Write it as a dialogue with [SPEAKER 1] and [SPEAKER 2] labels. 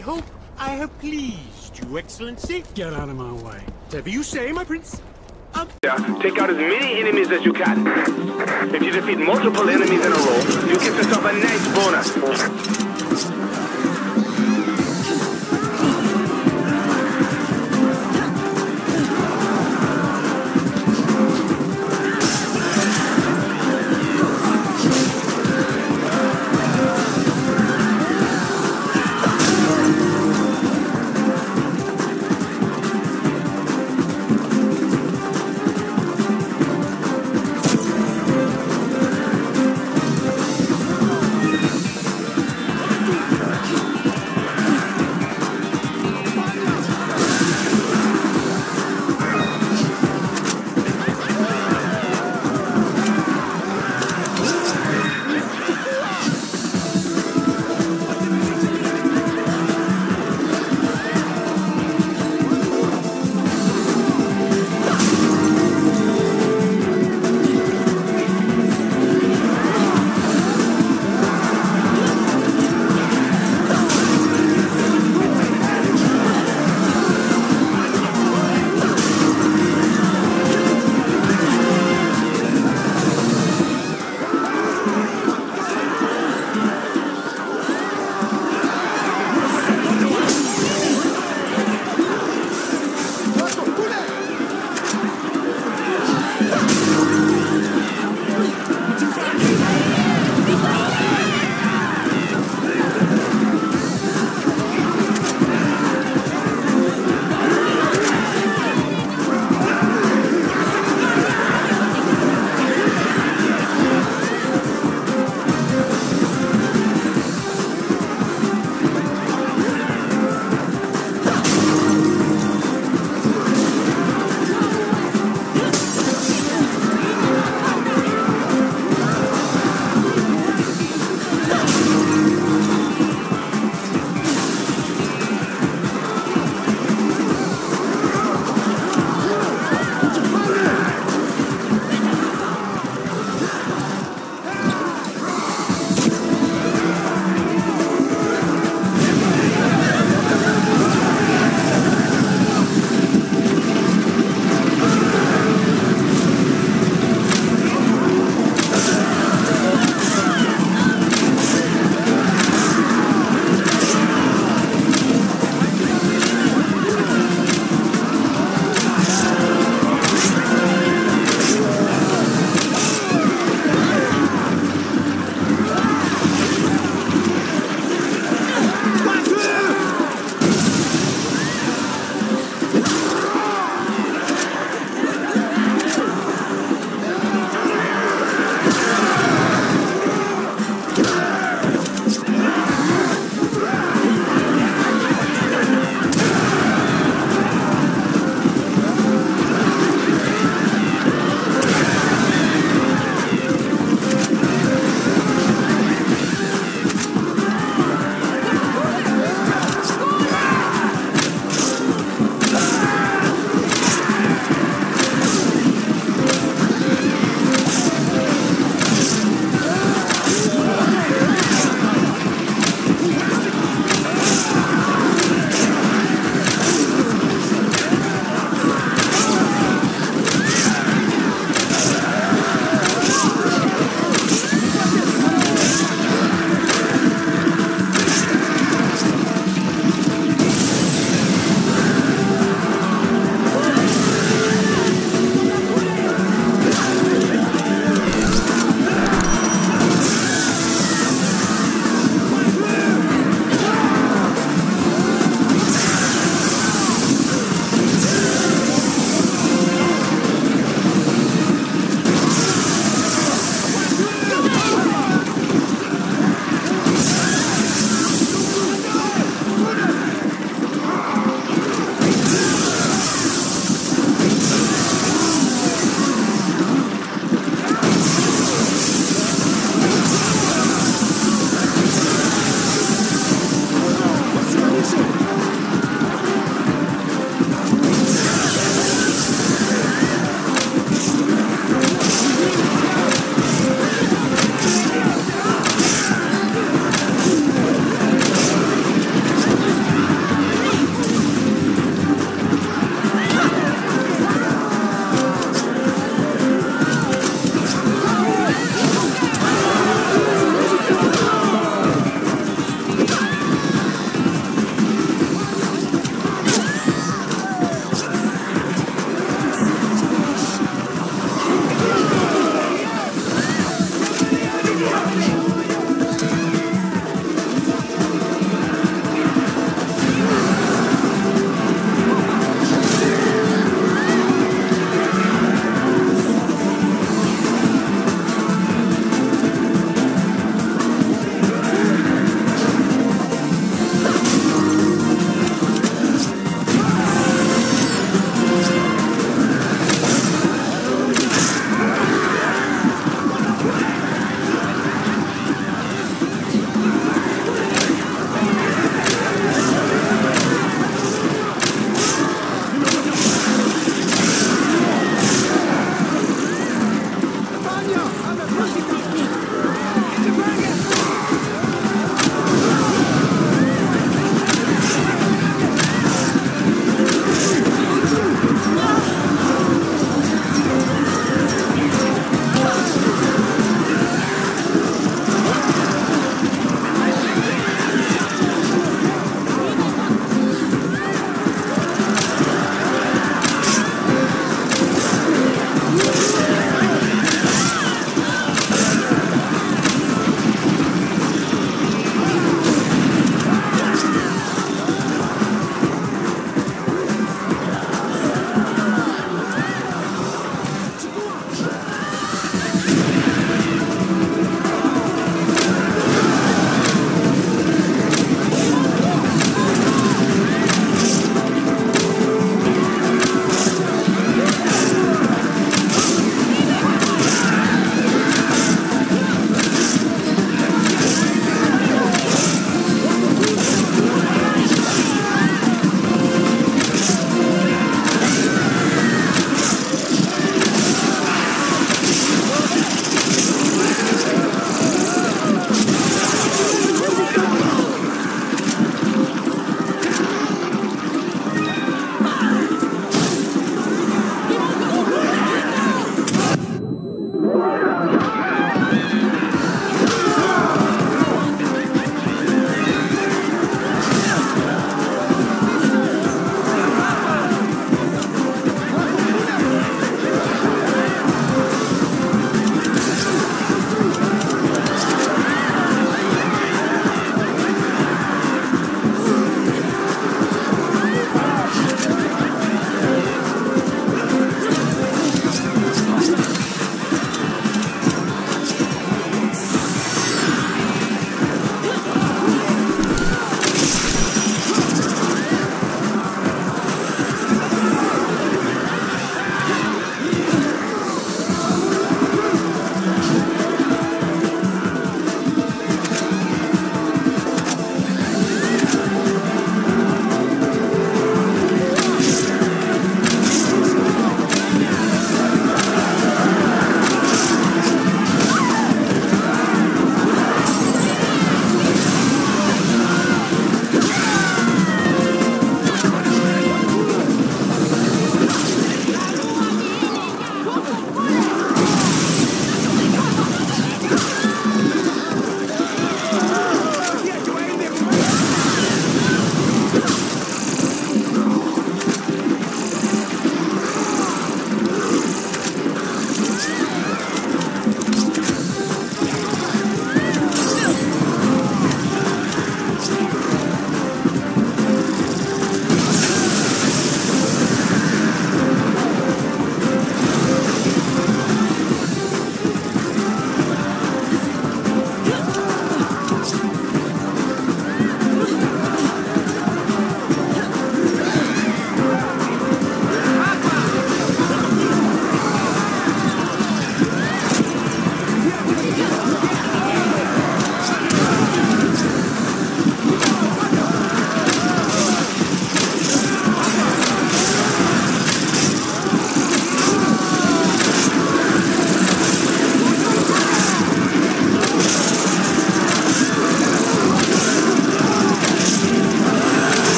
[SPEAKER 1] I hope I have pleased you, Excellency.
[SPEAKER 2] Get out of my way.
[SPEAKER 1] Whatever you say, my prince. Um,
[SPEAKER 3] take out as many enemies as you can. If you defeat multiple enemies in a row, you get yourself a nice bonus.